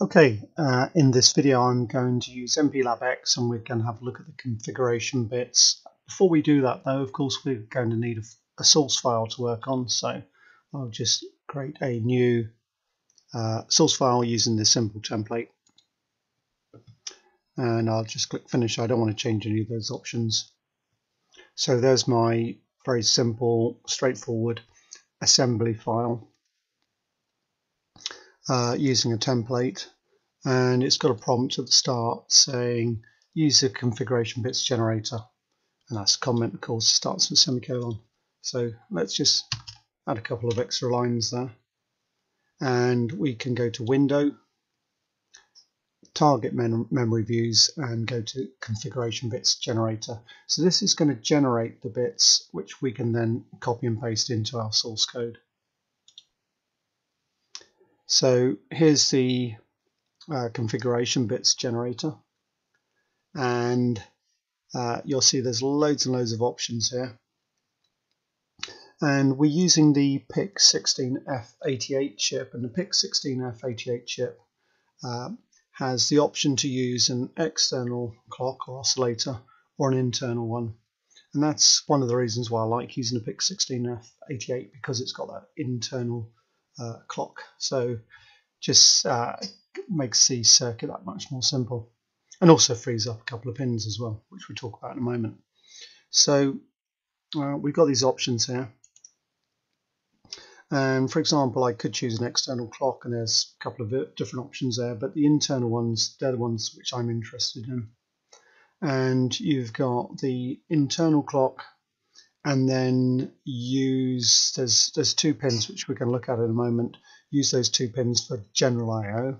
Okay, uh, in this video I'm going to use MPLAB-X and we're going to have a look at the configuration bits. Before we do that though, of course we're going to need a, a source file to work on, so I'll just create a new uh, source file using this simple template. And I'll just click finish, I don't want to change any of those options. So there's my very simple, straightforward assembly file uh, using a template. And it's got a prompt at the start saying use the configuration bits generator. And that's a comment of course starts with semicolon. So let's just add a couple of extra lines there. And we can go to window target mem memory views and go to configuration bits generator. So this is going to generate the bits which we can then copy and paste into our source code so here's the uh, configuration bits generator. And uh, you'll see there's loads and loads of options here. And we're using the PIC16F88 chip and the PIC16F88 chip uh, has the option to use an external clock or oscillator or an internal one. And that's one of the reasons why I like using the PIC16F88 because it's got that internal uh, clock. So just uh, makes the circuit that much more simple and also frees up a couple of pins as well, which we'll talk about in a moment. So uh, we've got these options here. And for example, I could choose an external clock and there's a couple of different options there, but the internal ones, they're the ones which I'm interested in. And you've got the internal clock and then use there's there's two pins which we're going to look at in a moment. Use those two pins for general I/O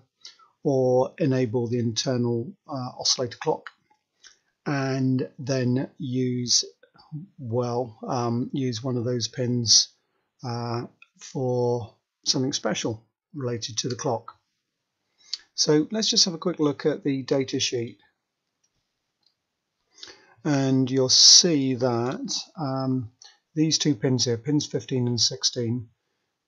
or enable the internal uh, oscillator clock. And then use well um, use one of those pins uh, for something special related to the clock. So let's just have a quick look at the data sheet and you'll see that um, these two pins here, pins 15 and 16,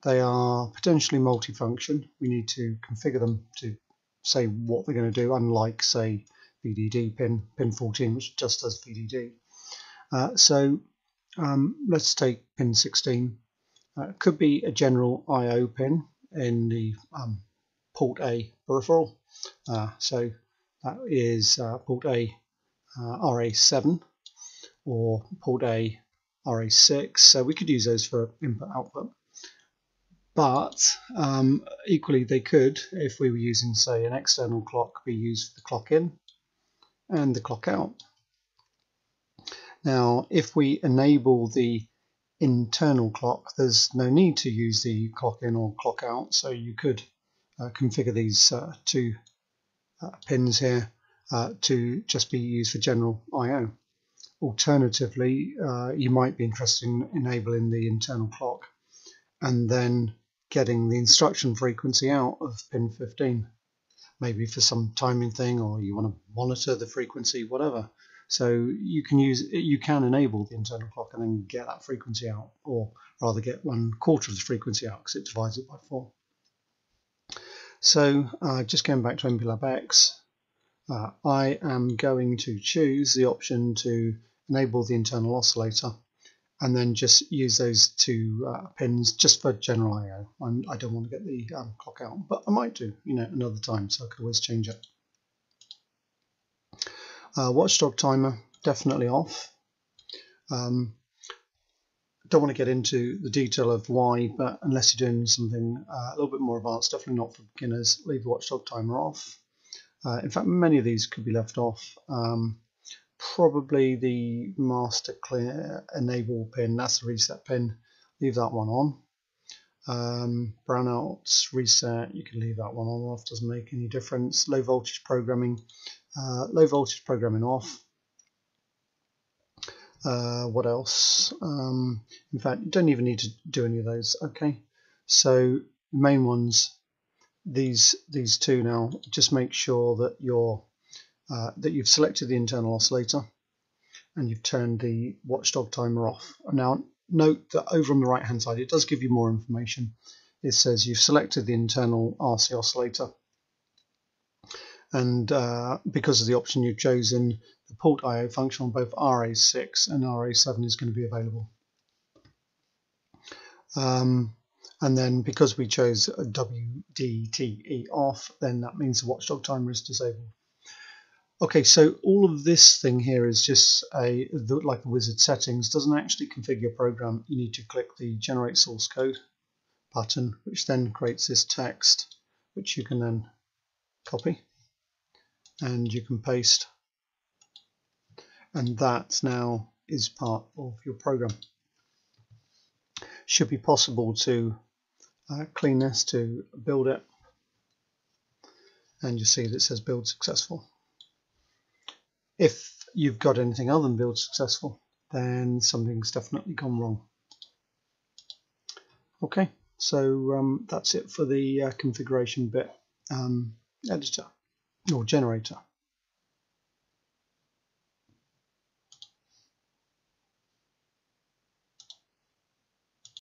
they are potentially multifunction. We need to configure them to say what they're going to do, unlike, say, VDD pin, pin 14, which just does VDD. Uh, so um, let's take pin 16. Uh, it could be a general I.O. pin in the um, port A peripheral. Uh, so that is uh, port A uh, RA7 or port A RA6 so we could use those for input output. But um, equally they could if we were using say an external clock be used for the clock in and the clock out. Now if we enable the internal clock there's no need to use the clock in or clock out. So you could uh, configure these uh, two uh, pins here uh, to just be used for general I.O. Alternatively, uh, you might be interested in enabling the internal clock and then getting the instruction frequency out of pin 15 maybe for some timing thing or you want to monitor the frequency whatever so you can use you can enable the internal clock and then get that frequency out or rather get one quarter of the frequency out because it divides it by four so uh, just going back to MPLAB-X uh, I am going to choose the option to enable the internal oscillator and then just use those two uh, pins just for general I.O. I'm, I do not want to get the um, clock out, but I might do, you know, another time, so I could always change it. Uh, watchdog timer, definitely off. Um, don't want to get into the detail of why, but unless you're doing something uh, a little bit more advanced, definitely not for beginners, leave the watchdog timer off. Uh, in fact, many of these could be left off. Um, probably the master clear enable pin, that's the reset pin, leave that one on. Um, brownouts, reset, you can leave that one on off, doesn't make any difference. Low voltage programming, uh, low voltage programming off. Uh, what else? Um, in fact, you don't even need to do any of those. Okay, so the main ones these these two now just make sure that you're uh, that you've selected the internal oscillator and you've turned the watchdog timer off. Now note that over on the right hand side it does give you more information. It says you've selected the internal RC oscillator. And uh, because of the option you've chosen, the port IO function on both RA6 and RA7 is going to be available. Um, and then because we chose uh, WDTE off, then that means the watchdog timer is disabled. Okay, so all of this thing here is just a like the wizard settings. Doesn't actually configure program. You need to click the generate source code button, which then creates this text, which you can then copy and you can paste and that now is part of your program should be possible to uh, clean this to build it. And you see that it says build successful. If you've got anything other than build successful then something's definitely gone wrong. Okay so um, that's it for the uh, configuration bit um, editor or generator.